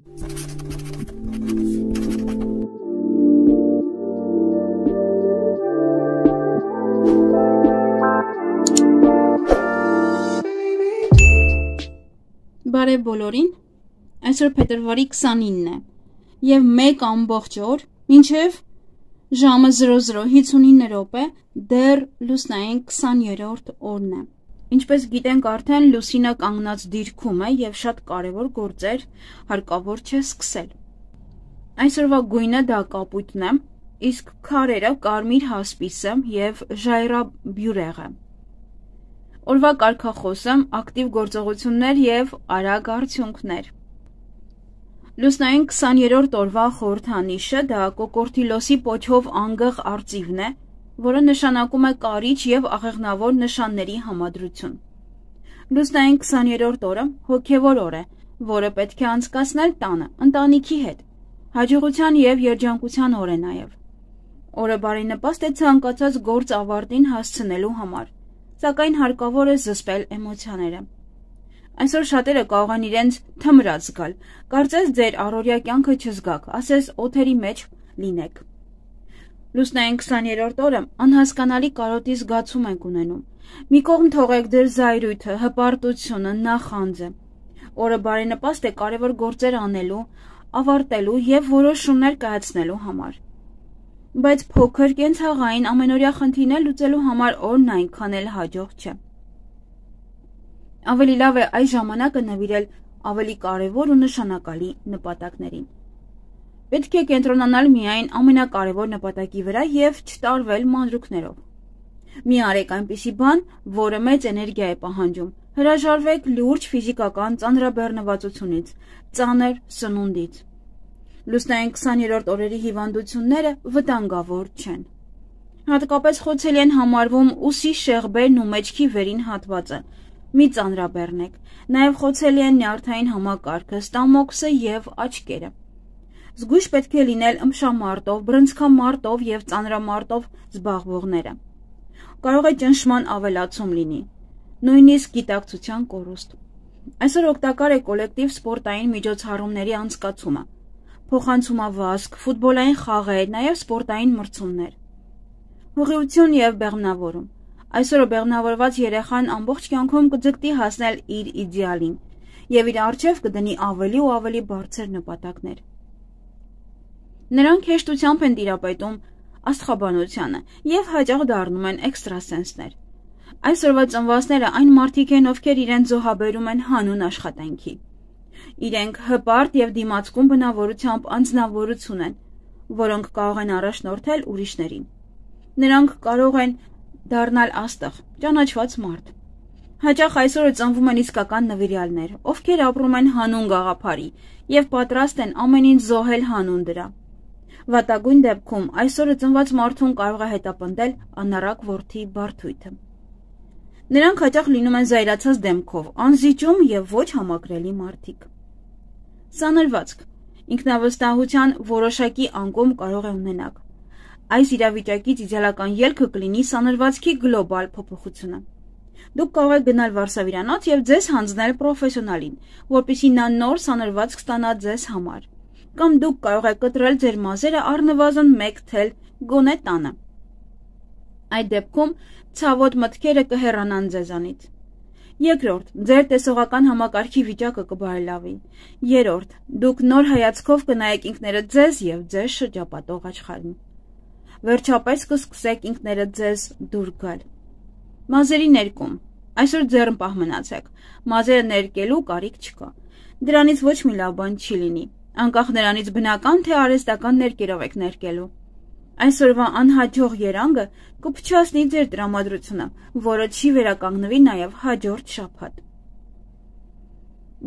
Բարև բոլորին։ Այսօր փետրվարի 29-ն է եւ 1 ամբողջ օր մինչեւ ժամը 00:59 րոպե դեռ լուսնային 20-րդ օրն է։ Ինչպես գիտենք արդեն լուսինը կանգնած դիրքում է եւ շատ կարեւոր գործեր հարկավոր չէ սկսել։ Այսօրվա գույնը դա կապույտն է, իսկ քարերը կարմիր հասպիսը եւ ժայռաբյուրեղը։ Օրվա կարգախոսը ակտիվ գործողություններ եւ արագ արդյունքներ։ Լուսնային 20-րդ օրվա խորհրդանիշը դա կոկորտիլոսի պոչով անգղ արծիվն է, որը նշանակում է կարիչ եւ աղեղնավոր նշանների համադրություն։ Լուսնային 20-րդ օրը հոգեվոր օր է, որը պետք է անցկасնել տանը, ընտանիքի հետ։ Հաջողության եւ երջանկության օր է նաեւ։ Օրը բարենպաստ է ցանկացած գործ ավարտին հասցնելու համար սակայն հարկավոր է զսպել էմոցիաները։ Այսօր շատերը կարող են իրենց թմրած զգալ, կարծես ձեր առօրյա կյանքը չզգաք, ասես օթերի մեջ լինեք։ Լուսնային 20-րդ օրը անհասկանալի կարոտի զգացում ենք ունենում։ Մի կողմ թողեք դեր զայրույթը, հպարտությունը, նախանձը։ Օրը բարենպաստ է կարևոր գործեր անելու, ավարտելու եւ որոշումներ կայացնելու համար բայց փոքր կենցաղային ամենօրյա խնդիրներ լուծելու համար օրն այնքան էլ հաջող չէ։ Ավելի լավ է այս ժամանակը նվիրել ավելի կարևոր ու նշանակալի նպատակներին։ Պետք է կենտրոնանալ միայն ամենակարևոր նպատակի վրա եւ չտարվել մանրուքներով։ Մի արեք այնպիսի բան, որը մեծ էներգիա է պահանջում։ Հրաժարվեք լուրջ ֆիզիկական ծանրաբեռնվածությունից, ծանր սնունդից լուսնային 20-րդ օրերի հիվանդությունները վտանգավոր չեն։ Հատկապես խոցելի են համարվում ուսի շեղբերն ու մեջքի վերին հատվածը։ Մի ծանրաբեռնեք։ Նաև խոցելի են նյարդային համակարգը, ստամոքսը եւ աչքերը։ Զգույշ պետք է լինել ըմշամարտով, բրնցքամարտով եւ ծանրամարտով զբաղվողները։ Կարող է ճնշման ավելացում լինի, նույնիսկ գիտակցության կորուստ։ Այսօր օգտակար է կոլեկտիվ սպորտային միջոցառումների անցկացումը փոխանցումավազք, ֆուտբոլային խաղեր, նաև սպորտային մրցումներ։ Հղիություն եւ բեղմնավորում։ Այսօր բեղմնավորված երեխան ամբողջ կյանքում կձգտի հասնել իր իդեալին եւ իր արժեվ կդնի ավելի ու ավելի բարձր նպատակներ։ Նրանք հեշտությամբ են տիրապետում աստղաբանությանը եւ հաճախ դառնում են էքստրասենսներ։ Այսօրվա ծնվածները այն մարդիկ են, ովքեր իրեն զոհաբերում են հանուն աշխատանքի իրենք հպարտ եւ դիմացկուն բնավորությամբ անձնավորություն են, որոնք կարող են առաջնորդել ուրիշներին։ Նրանք կարող են դառնալ աստղ, ճանաչված մարդ։ Հաճախ այսօր ծնվում են իսկական նվիրյալներ, ովքեր ապրում են հանուն գաղափարի եւ պատրաստ են ամեն ինչ զոհել հանուն դրա։ Վատագույն դեպքում այսօրը ծնված մարդուն կարող է հետապնդել անառակ որդի բարթույթը։ Նրանք հաճախ լինում են զայրացած դեմքով, անզիջում եւ ոչ համակրելի մարդիկ։ Սանրվածք. Ինքնավստահության որոշակի անկում կարող է ունենալ։ Այս իրավիճակից իդեալական ելքը կլինի սանրվածքի գլոբալ փոփոխությունը։ Դուք կարող եք գնալ Վարշավիրանոց եւ ձեզ հանձնել պրոֆեսիոնալին, որպեսզի նա նոր սանրվածք ստանա ձեզ համար։ Կամ դուք կարող եք կտրել ձեր մազերը առնվազն 1 թել գոնե տանը։ Այդ դեպքում ցավոտ մտքերը կհեռանան ձեզանից։ Երկրորդ, ձեր տեսողական համակարգի վիճակը կբարելավի։ Երրորդ, դուք նոր հայացքով կնայեք ինքներդ ձեզ եւ ձեզ շրջապատող աշխարհին։ Վերջապես կսկսեք ինքներդ ձեզ դուր գալ։ Մազերի ներկում։ Այսօր ձեռնպահ մնացեք։ Մազերը ներկելու կարիք չկա։ Դրանից ոչ մի լավ բան չի լինի։ Անկախ նրանից բնական թե արհեստական ներկերով եք ներկելու այսօրվա անհաջող երանգը կփչացնի ձեր տրամադրությունը, որը չի վերականգնվի նաև հաջորդ շաբաթ։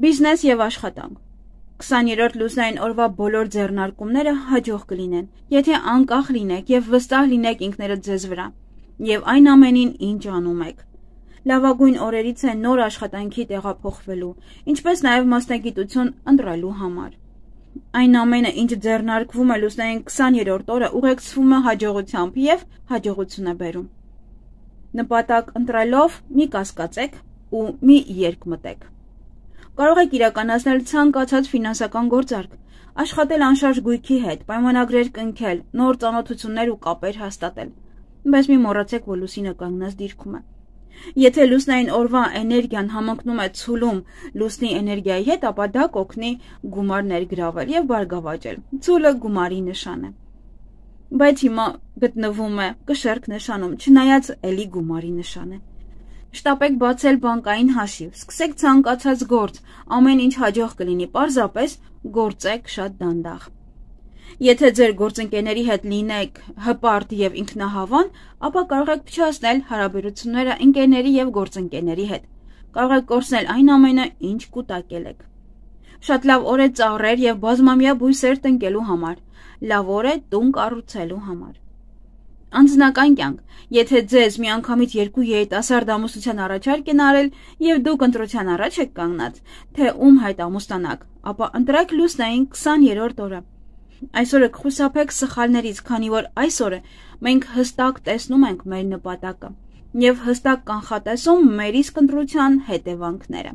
Բիզնես եւ աշխատանք 20-րդ լուսնային օրվա բոլոր ձեռնարկումները հաջող կլինեն, եթե անկախ լինեք եւ վստահ լինեք ինքներդ ձեզ վրա եւ այն ամենին, ինչ անում եք։ Լավագույն օրերից է նոր աշխատանքի տեղափոխվելու, ինչպես նաեւ մասնագիտություն ընտրելու համար։ Այն ամենը, ինչ ձեռնարկվում է լուսնային 20-րդ օրը, ուղեկցվում է հաջողությամբ եւ հաջողություն է բերում։ Նպատակ ընտրելով մի կասկածեք ու մի երկ մտեք։ Կարող եք իրականացնել ցանկացած ֆինանսական գործարք, աշխատել անշարժ գույքի հետ, պայմանագրեր կնքել, նոր ծանոթություններ ու կապեր հաստատել։ Բայց մի մոռացեք, որ լուսինը կանգնած դիրքում է։ Եթե լուսնային օրվա էներգիան համընկնում է ցուլում լուսնի էներգիայի հետ, ապա դա կօգնի գումար ներգրավել եւ բարգավաճել։ Ցուլը գումարի նշան է բայց հիմա գտնվում է կշերք նշանում, չնայած էլի գումարի նշան է։ Շտապեք բացել բանկային հաշիվ, սկսեք ցանկացած գործ, ամեն ինչ հաջող կլինի, պարզապես գործեք շատ դանդաղ։ Եթե ձեր գործընկերների հետ լինեք հպարտ եւ ինքնահավան, ապա կարող եք փչացնել հարաբերությունները ընկերների եւ գործընկերների հետ։ Կարող եք կորցնել այն ամենը, ինչ կուտակել եք։ Շատ լավ օր է ծառեր եւ բազմամյա բույսեր տնկելու համար լավ օր է տուն կառուցելու համար։ Անձնական կյանք։ Եթե ձեզ միանգամից երկու երիտասարդ ամուսնության առաջարկ են արել եւ դուք ընտրության առաջ եք կանգնած, թե ում հայտ ամուսնանաք, ապա ընտրեք լուսնային 20-րդ օրը։ Այսօրը կխուսափեք սխալներից, քանի որ այսօրը մենք հստակ տեսնում ենք մեր նպատակը եւ հստակ կանխատեսում մեր իսկ ընտրության հետևանքները։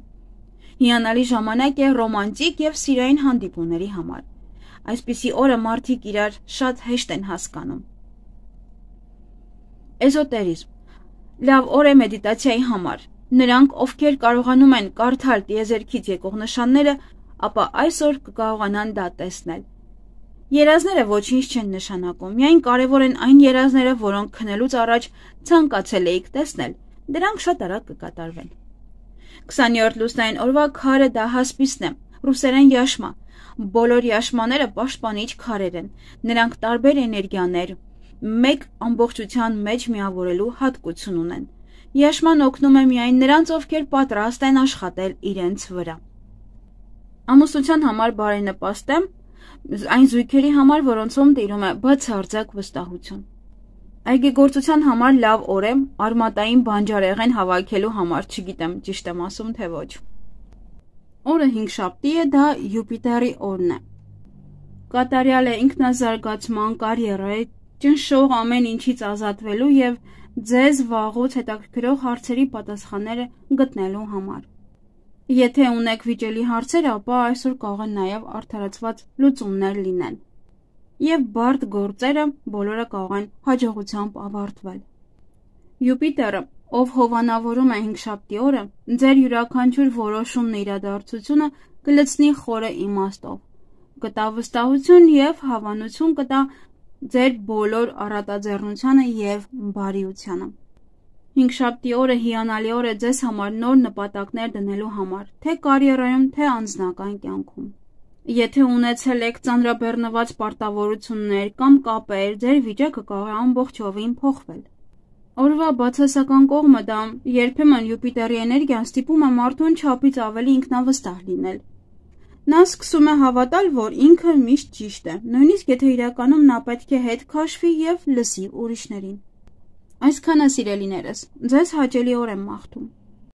Հիանալի ժամանակ է ռոմանտիկ եւ սիրային հանդիպումների համար։ Այսպիսի օրը մարդիկ իրար շատ հեշտ են հասկանում։ Էզոտերիզմ լավ օր է մեդիտացիայի համար։ Նրանք, ովքեր կարողանում են կարդալ տիեզերքից եկող նշանները, ապա այսօր կկարողանան դա տեսնել։ Երազները ոչինչ չեն նշանակում, միայն կարևոր են այն երազները, որոնք քնելուց առաջ ցանկացել էիք տեսնել։ Դրանք շատ արագ կկատարվեն։ 20-րդ լուսնային օրվա քարը դա հասպիսն է, ռուսերեն յաշմա, Բոլոր յաշմաները պաշտպանիչ քարեր են։ Նրանք տարբեր էներգիաներ մեկ ամբողջության մեջ միավորելու հատկություն ունեն։ Յաշման օգնում է միայն նրանց, ովքեր պատրաստ են աշխատել իրենց վրա։ Ամուսնության համար բարենպաստ է այն զույգերի համար, որոնցում տիրում է բացարձակ վստահություն։ Այգեգործության համար լավ օր է արմատային բանջարեղեն հավաքելու համար, չգիտեմ, ճիշտ եմ ասում թե ոչ։ Օրը 5 շաբթի է, դա Յուպիտերի օրն է։ Կատարյալ է ինքնազարգացման կարիերայի, ճնշող ամեն ինչից ազատվելու եւ ձեզ վաղուց հետաքրքրող հարցերի պատասխանները գտնելու համար։ Եթե ունեք վիճելի հարցեր, ապա այսօր կարող են նաև արդարացված լուծումներ լինել։ Եվ բարդ գործերը բոլորը կարող են հաջողությամբ ավարտվել։ Յուպիտերը ով հովանավորում է հինգշաբթի օրը, ձեր յուրաքանչյուր որոշումն իրադարձությունը կլցնի խորը իմաստով։ Կտա վստահություն եւ հավանություն կտա ձեր բոլոր առատաձեռնությանը եւ բարիությանը։ Հինգշաբթի օրը հիանալի օր է ձեզ համար նոր նպատակներ դնելու համար, թե կարիերայում, թե անձնական կյանքում։ Եթե ունեցել եք ծանրաբեռնված պարտավորություններ կամ կապեր, ձեր վիճակը կարող է ամբողջովին փոխվել։ Օրվա բացասական կողմը դա երբեմն Յուպիտերի էներգիան ստիպում է մարդուն չափից ավելի ինքնավստահ լինել։ Նա սկսում է հավատալ, որ ինքը միշտ ճիշտ է, նույնիսկ եթե իրականում նա պետք է հետ քաշվի եւ լսի ուրիշներին։ Այսքանը սիրելիներս, ձեզ հաճելի օր եմ մաղթում։